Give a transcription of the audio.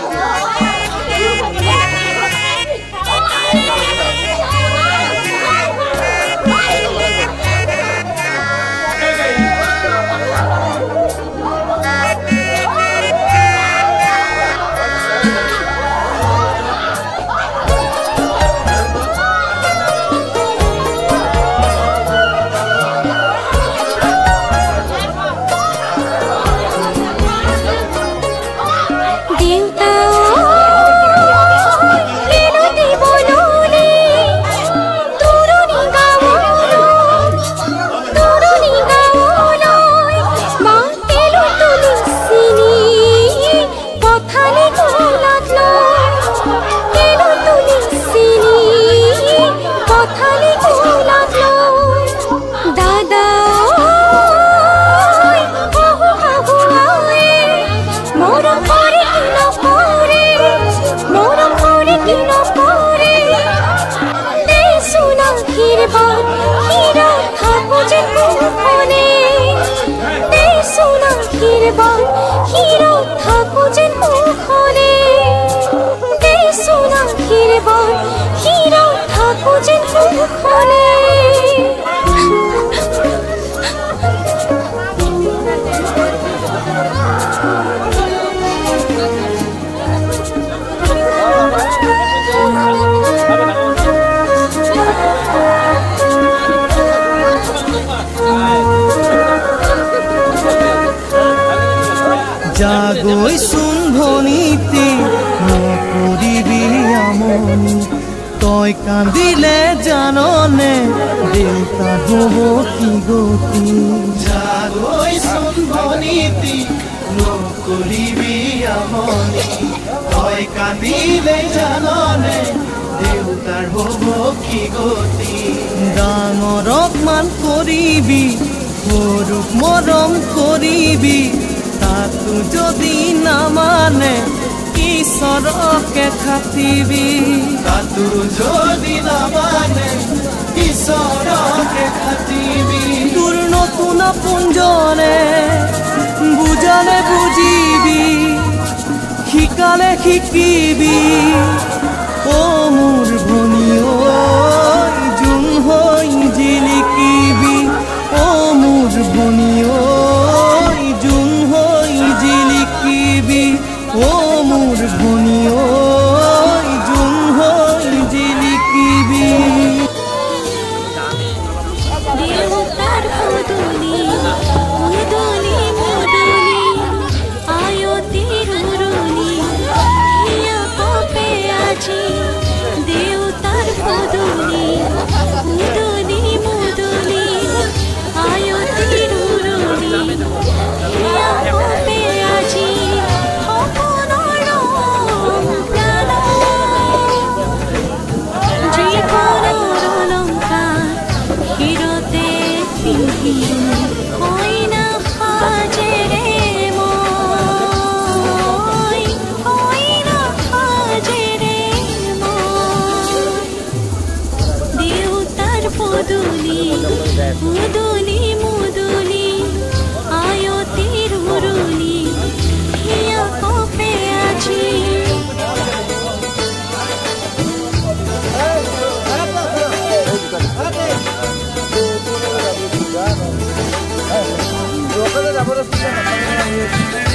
好了好 বারবার হিরো থাকো যে মুখনে দেশো না হিরবার জাগৈ চোন ভনীতি নকৰিবি আমনি। তই কান্দিলে জাননে দেউতা হ'ব কি গতি? জাগৈ চোন ভনীতি নকৰিবি আমনি। তই কান্দিলে জাননে দেউতাৰ হ'ব কি গতি? ডাঙৰক মান কৰিবি সৰুক মৰম কৰিবি তাতো যদি নামানে ঈশ্বৰকে খাটিবি তাতো যদি নামানে ঈশ্বৰকে খাটিবি তোৰ নতুন পুঞ্জনে বুজালে বুজিবি শিকালে শিকিবি। ও মোৰ Ahora sí,